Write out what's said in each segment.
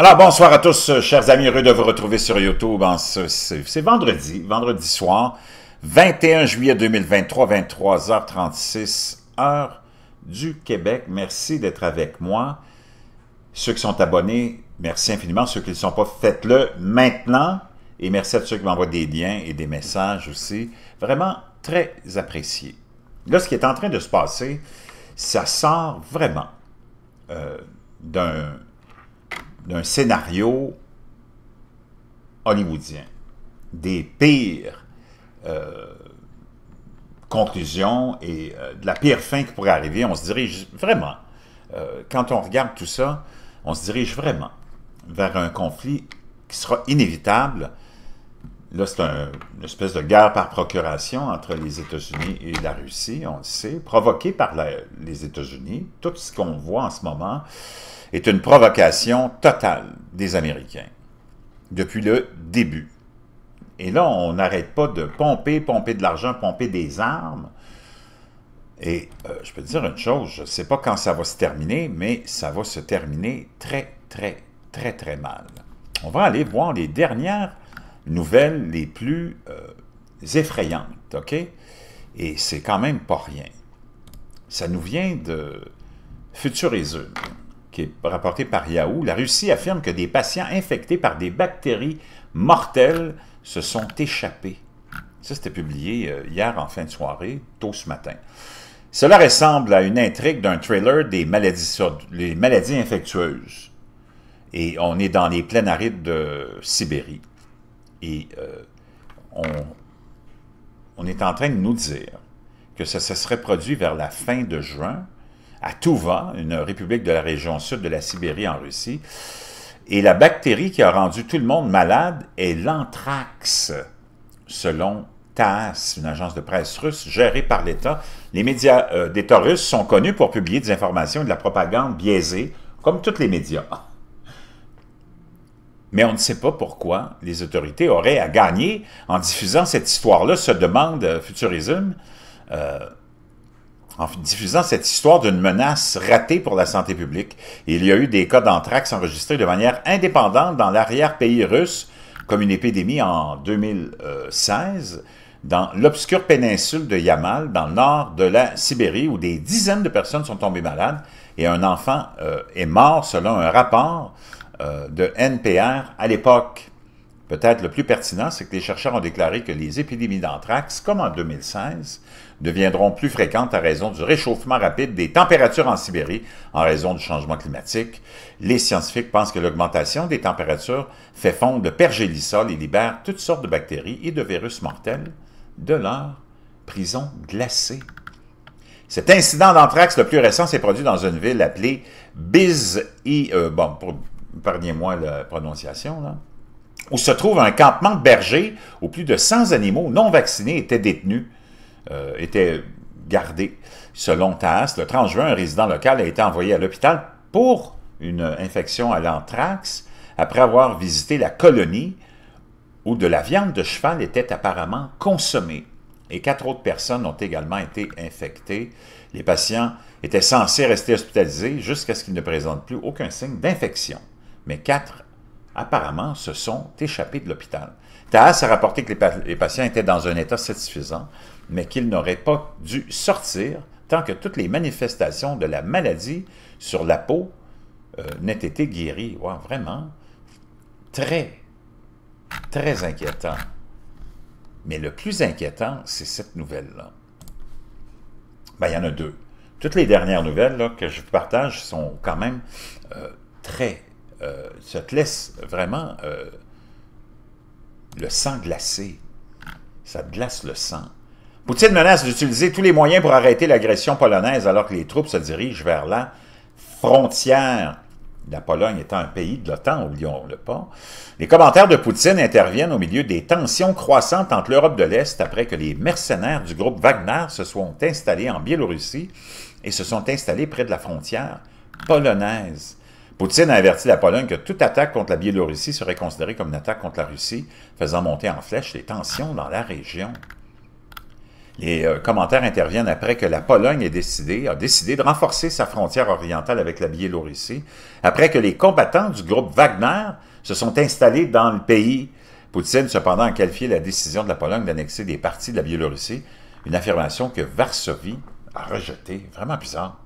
Alors, bonsoir à tous, euh, chers amis, heureux de vous retrouver sur YouTube. C'est vendredi, vendredi soir, 21 juillet 2023, 23h36, heure du Québec. Merci d'être avec moi. Ceux qui sont abonnés, merci infiniment. Ceux qui ne le sont pas, faites-le maintenant. Et merci à ceux qui m'envoient des liens et des messages aussi. Vraiment très apprécié. Là, ce qui est en train de se passer, ça sort vraiment euh, d'un d'un scénario hollywoodien, des pires euh, conclusions et euh, de la pire fin qui pourrait arriver. On se dirige vraiment, euh, quand on regarde tout ça, on se dirige vraiment vers un conflit qui sera inévitable. Là, c'est une espèce de guerre par procuration entre les États-Unis et la Russie, on le sait, provoquée par les États-Unis. Tout ce qu'on voit en ce moment, est une provocation totale des Américains depuis le début. Et là, on n'arrête pas de pomper, pomper de l'argent, pomper des armes. Et euh, je peux te dire une chose, je ne sais pas quand ça va se terminer, mais ça va se terminer très, très, très, très mal. On va aller voir les dernières nouvelles les plus euh, effrayantes, OK? Et c'est quand même pas rien. Ça nous vient de Futurisme qui est rapporté par Yahoo, la Russie affirme que des patients infectés par des bactéries mortelles se sont échappés. Ça, c'était publié euh, hier en fin de soirée, tôt ce matin. Cela ressemble à une intrigue d'un trailer des maladies, maladies infectieuses. Et on est dans les plaines arides de Sibérie. Et euh, on, est en train de nous dire que ça se serait produit vers la fin de juin, à Touva, une république de la région sud de la Sibérie en Russie. Et la bactérie qui a rendu tout le monde malade est l'anthrax, selon TASS, une agence de presse russe gérée par l'État. Les médias euh, d'État russes sont connus pour publier des informations et de la propagande biaisée, comme tous les médias. Mais on ne sait pas pourquoi les autorités auraient à gagner en diffusant cette histoire-là, se demande euh, Futurism. Euh, en diffusant cette histoire d'une menace ratée pour la santé publique. il y a eu des cas d'anthrax enregistrés de manière indépendante dans l'arrière-pays russe, comme une épidémie en 2016, dans l'obscure péninsule de Yamal, dans le nord de la Sibérie, où des dizaines de personnes sont tombées malades et un enfant euh, est mort selon un rapport euh, de NPR à l'époque. Peut-être le plus pertinent, c'est que les chercheurs ont déclaré que les épidémies d'anthrax, comme en 2016, deviendront plus fréquentes à raison du réchauffement rapide des températures en Sibérie en raison du changement climatique. Les scientifiques pensent que l'augmentation des températures fait fondre le pergélisol et libère toutes sortes de bactéries et de virus mortels de leur prison glacée. Cet incident d'anthrax le plus récent s'est produit dans une ville appelée Biz... Euh, bon, pardonnez-moi la prononciation, là, où se trouve un campement de bergers où plus de 100 animaux non vaccinés étaient détenus euh, était gardé. Selon TAS, le 30 juin, un résident local a été envoyé à l'hôpital pour une infection à l'anthrax après avoir visité la colonie où de la viande de cheval était apparemment consommée. Et quatre autres personnes ont également été infectées. Les patients étaient censés rester hospitalisés jusqu'à ce qu'ils ne présentent plus aucun signe d'infection. Mais quatre, apparemment, se sont échappés de l'hôpital. TAS a rapporté que les, patients étaient dans un état satisfaisant, mais qu'ils n'auraient pas dû sortir tant que toutes les manifestations de la maladie sur la peau euh, n'aient été guéries. vraiment, très, très inquiétant. Mais le plus inquiétant, c'est cette nouvelle-là. Ben, il y en a deux. Toutes les dernières nouvelles que je partage sont quand même euh, très... Euh, ça te laisse vraiment le sang glacé. Ça glace le sang. Poutine menace d'utiliser tous les moyens pour arrêter l'agression polonaise alors que les troupes se dirigent vers la frontière. La Pologne étant un pays de l'OTAN, oublions-le pas. Les commentaires de Poutine interviennent au milieu des tensions croissantes entre l'Europe de l'Est après que les mercenaires du groupe Wagner se sont installés en Biélorussie et se sont installés près de la frontière polonaise. Poutine a averti la Pologne que toute attaque contre la Biélorussie serait considérée comme une attaque contre la Russie, faisant monter en flèche les tensions dans la région. Les euh, commentaires interviennent après que la Pologne a décidé de renforcer sa frontière orientale avec la Biélorussie, après que les combattants du groupe Wagner se sont installés dans le pays. Poutine, cependant, a qualifié la décision de la Pologne d'annexer des parties de la Biélorussie, une affirmation que Varsovie a rejetée. Vraiment bizarre.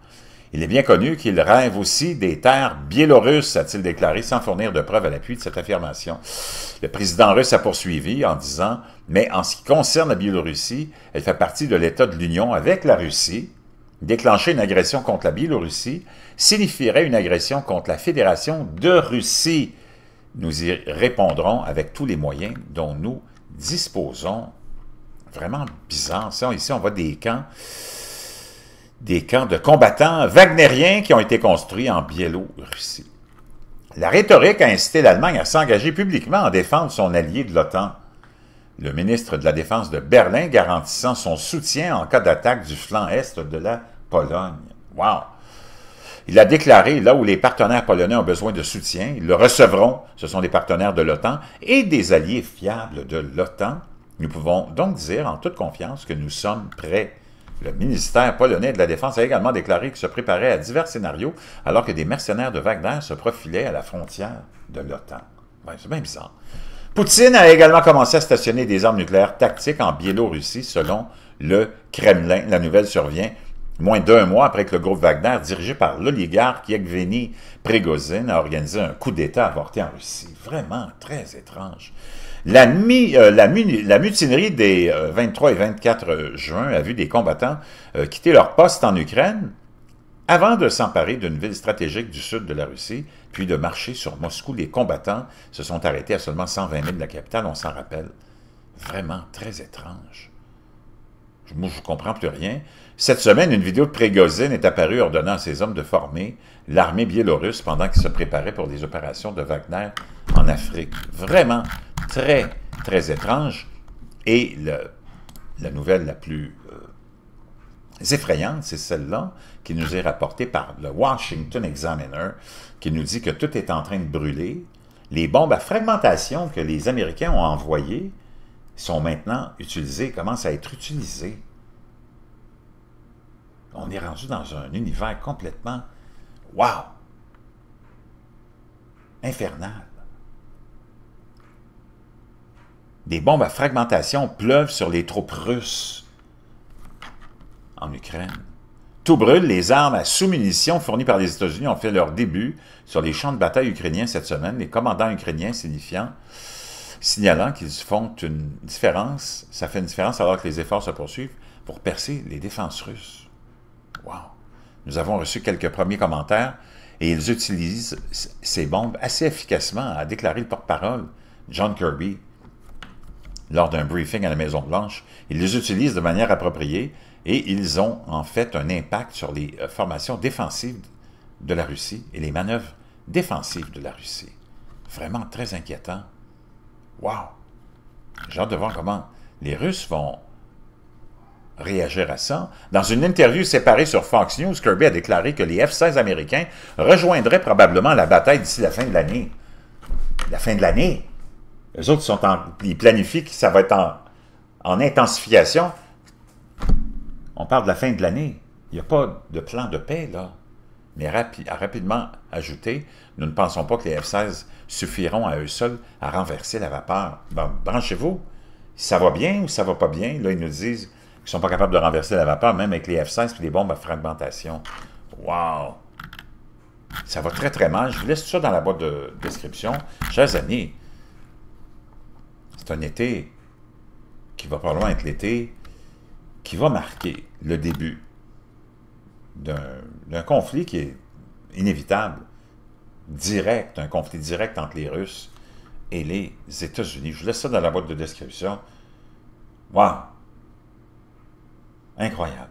Il est bien connu qu'il rêve aussi des terres biélorusses, a-t-il déclaré, sans fournir de preuves à l'appui de cette affirmation. Le président russe a poursuivi en disant « Mais en ce qui concerne la Biélorussie, elle fait partie de l'État de l'Union avec la Russie. Déclencher une agression contre la Biélorussie signifierait une agression contre la Fédération de Russie. Nous y répondrons avec tous les moyens dont nous disposons. » Vraiment bizarre. Ici, on voit des camps des camps de combattants wagnériens qui ont été construits en Biélorussie. La rhétorique a incité l'Allemagne à s'engager publiquement en défendre son allié de l'OTAN. Le ministre de la Défense de Berlin garantissant son soutien en cas d'attaque du flanc est de la Pologne. Wow! Il a déclaré, là où les partenaires polonais ont besoin de soutien, ils le recevront, ce sont des partenaires de l'OTAN et des alliés fiables de l'OTAN. Nous pouvons donc dire en toute confiance que nous sommes prêts le ministère polonais de la Défense a également déclaré qu'il se préparait à divers scénarios alors que des mercenaires de Wagner se profilaient à la frontière de l'OTAN. C'est bien bizarre. Poutine a également commencé à stationner des armes nucléaires tactiques en Biélorussie, selon le Kremlin. La nouvelle survient moins d'un mois après que le groupe Wagner, dirigé par l'oligarque Yevgeny Prigozhin, a organisé un coup d'État avorté en Russie. Vraiment très étrange. La, euh, la, mutinerie des 23 euh, et 24 euh, juin a vu des combattants quitter leur poste en Ukraine avant de s'emparer d'une ville stratégique du sud de la Russie, puis de marcher sur Moscou. Les combattants se sont arrêtés à seulement 120 000 de la capitale, on s'en rappelle. Vraiment très étrange. Je ne comprends plus rien. Cette semaine, une vidéo de Prégozine est apparue ordonnant à ses hommes de former l'armée biélorusse pendant qu'ils se préparaient pour des opérations de Wagner en Afrique. Vraiment très, très étrange. Et la nouvelle la plus euh, effrayante, c'est celle-là qui nous est rapportée par le Washington Examiner, qui nous dit que tout est en train de brûler. Les bombes à fragmentation que les Américains ont envoyées sont maintenant utilisées, commencent à être utilisées. On est rendu dans un univers complètement, wow, infernal. Des bombes à fragmentation pleuvent sur les troupes russes en Ukraine. Tout brûle, les armes à sous-munitions fournies par les États-Unis ont fait leur début sur les champs de bataille ukrainiens cette semaine, les commandants ukrainiens signalant qu'ils font une différence, ça fait une différence alors que les efforts se poursuivent pour percer les défenses russes. Wow! Nous avons reçu quelques premiers commentaires et ils utilisent ces bombes assez efficacement, a déclaré le porte-parole John Kirby lors d'un briefing à la Maison-Blanche. Ils les utilisent de manière appropriée et ils ont en fait un impact sur les euh, formations défensives de la Russie et les manœuvres défensives de la Russie. Vraiment très inquiétant. Wow! J'ai hâte de voir comment les Russes vont réagir à ça. Dans une interview séparée sur Fox News, Kirby a déclaré que les F-16 américains rejoindraient probablement la bataille d'ici la fin de l'année. La fin de l'année? Les autres sont en, ils planifient que ça va être en, intensification. On parle de la fin de l'année. Il n'y a pas de plan de paix, là. Mais rapidement ajouté, nous ne pensons pas que les F-16 suffiront à eux seuls à renverser la vapeur. branchez-vous. Ça va bien ou ça va pas bien? Là, ils nous disent qu'ils ne sont pas capables de renverser la vapeur, même avec les F-16 et les bombes à fragmentation. Wow! Ça va très, très mal. Je vous laisse ça dans la boîte de description. Chers amis, un été qui va probablement être l'été qui va marquer le début d'un conflit qui est inévitable, direct, un conflit direct entre les Russes et les États-Unis. Je vous laisse ça dans la boîte de description. Wow! Incroyable.